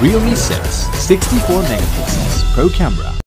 Realme 6 64 megapixels Pro camera.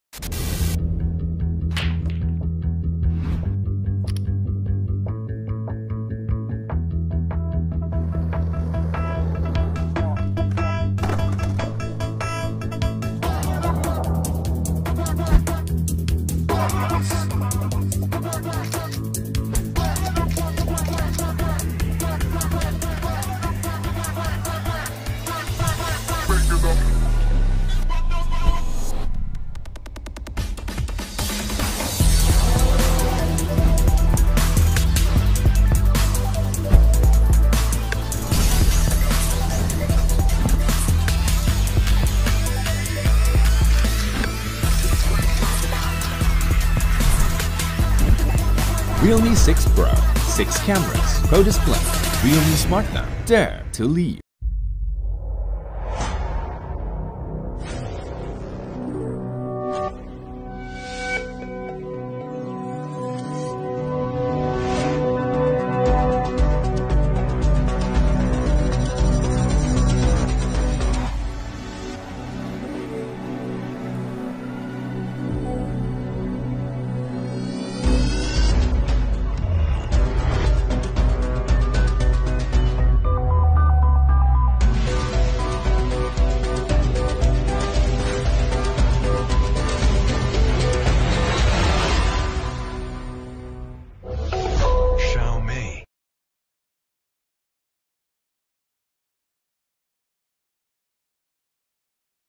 Realme 6 Pro, 6 cameras, Pro display, Realme Smart Now, dare to leave.